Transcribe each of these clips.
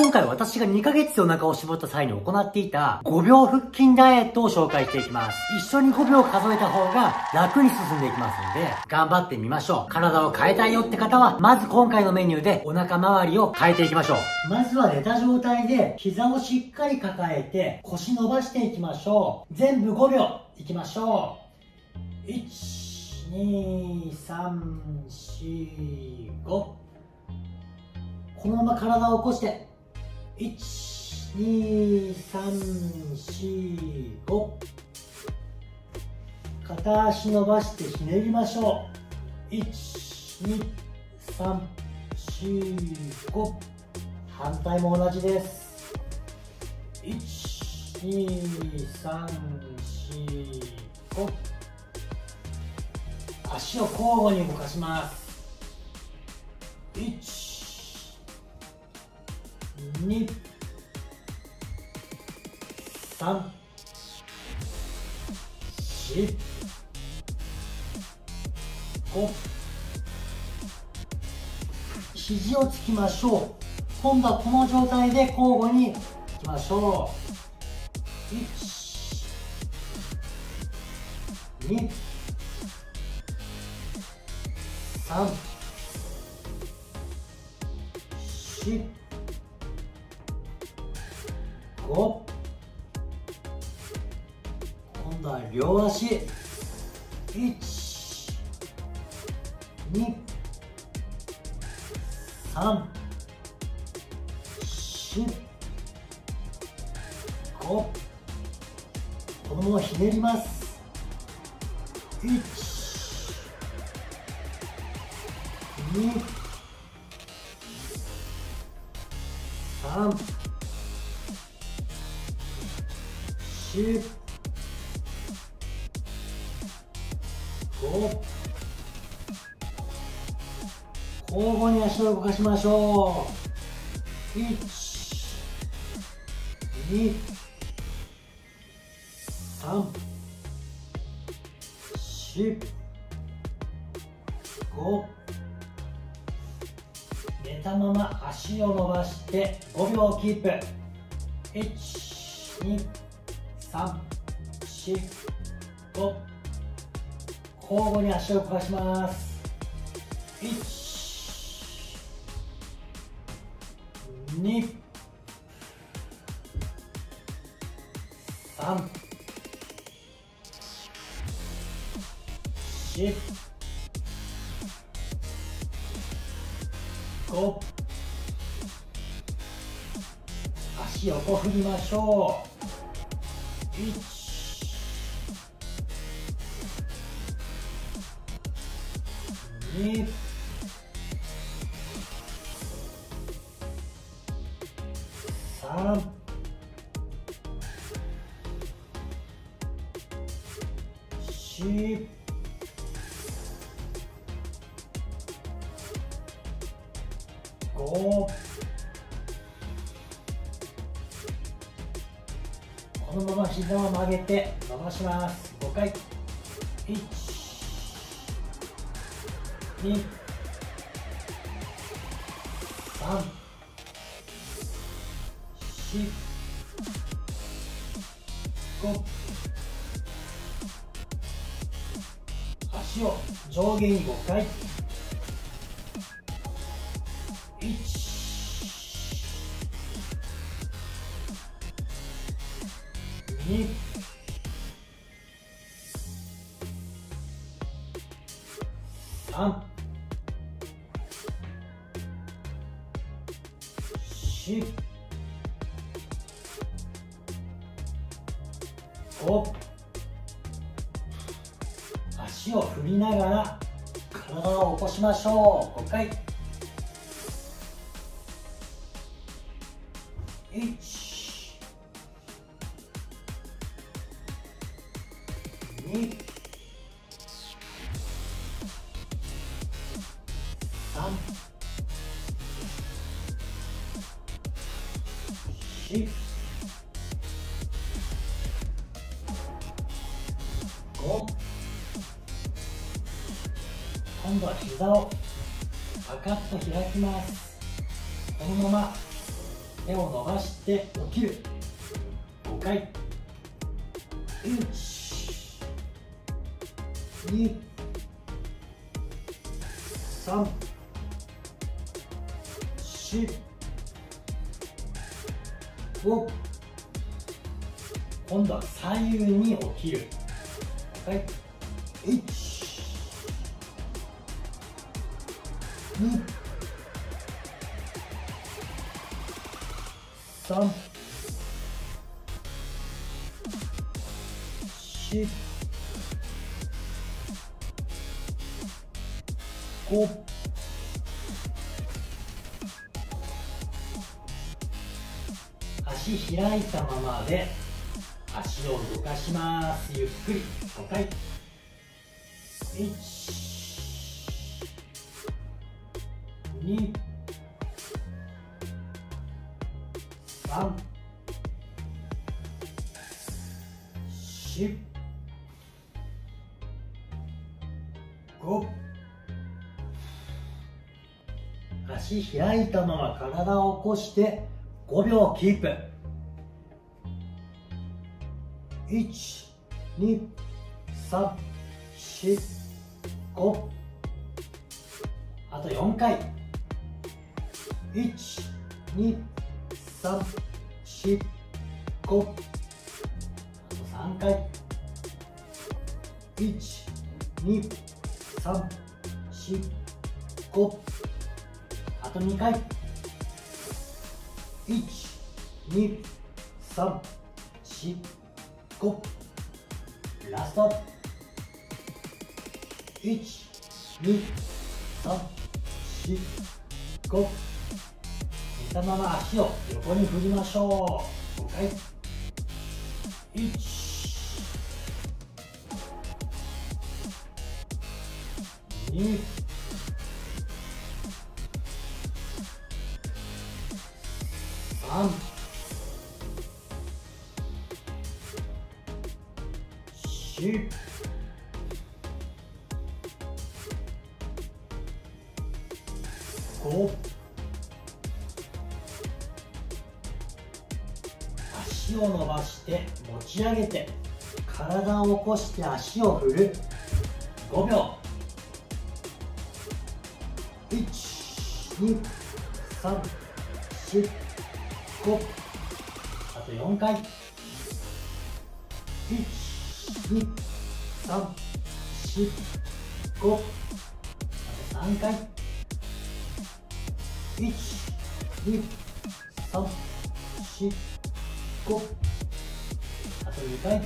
今回私が2ヶ月お腹を絞った際に行っていた5秒腹筋ダイエットを紹介していきます。一緒に5秒数えた方が楽に進んでいきますので、頑張ってみましょう。体を変えたいよって方は、まず今回のメニューでお腹周りを変えていきましょう。まずは寝た状態で膝をしっかり抱えて腰伸ばしていきましょう。全部5秒いきましょう。1、2、3、4、5。このまま体を起こして、1、2、3、4、5。片足伸ばしてひねりましょう。1、2、3、4、5。反対も同じです。1、2、3、4、5。足を交互に動かします。1、2、3、4、5、肘をつきましょう。今度はこの状態で交互にいきましょう。1、2、3、4、5今度は両足。1 2 3 4 5こ。のままひねります。1 2 3四五交互に足を動かしましょう1 2 3 4 5寝たまま足を伸ばして5秒キープ1 2 3、4、5交互に足を動かします。1 2 3 4 5足横振りましょう。1 2 3 4このまま膝を曲げて伸ばします。5回。1 2 3 4 5足を上下に5回。1 2 3 4 5足を振りながら体を起こしましょう。5回。1 2 3 4 5今度は膝をパカッと開きますこのまま手を伸ばして起きる5回1 2 3 4 5今度は左右に起きる。はい。1 2 3 4 5足開いたままで足を動かします。ゆっくり5回。1 2 3 4 5足開いたまま体を起こして5秒キープ。1 2 3 4 5あと4回。1 2 3 4 5あと3回。1 2 3 4 5あと2回。1 2 3 4 5ラスト。1 2 3 4 5寝たまま足を横に振りましょう。5回。1 2 3 4 5足を伸ばして持ち上げて体を起こして足を振る5秒1 2 3 4 5あと4回。1 2 3 4 5あと3回。1 2 3 4 5あと2回。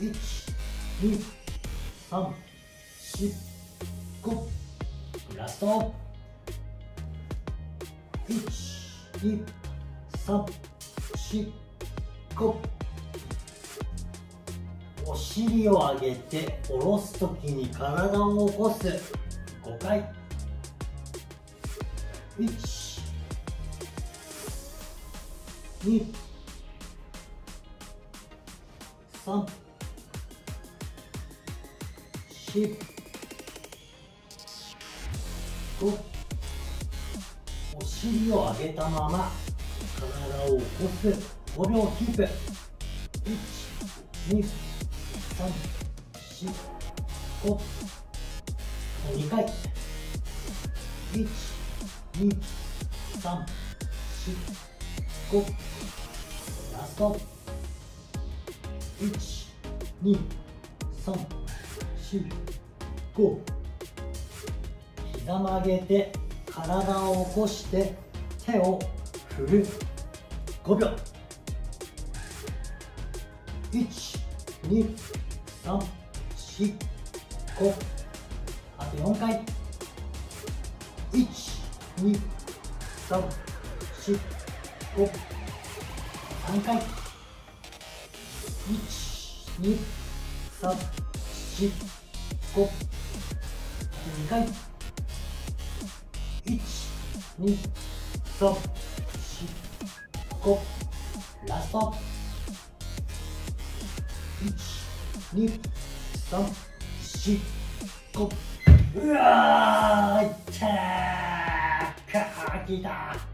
1 2 3 4 5ラスト。1 2 3 4 5お尻を上げて下ろすときに体を起こす。5回。1 2 3 4 5尻を上げたまま体を起こす。5秒キープ。1 2 3 4 5 2回。1 2 3 4 5ラスト。1 2 3 4 5膝曲げて。体を起こして手を振る。5秒。1 2 3 4 5あと4回。1 2 3 4 5 3回。1 2 3 4 5あと2回。1 2 3 4 5ラスト1 2 3 4 5うわーいったー。かーきた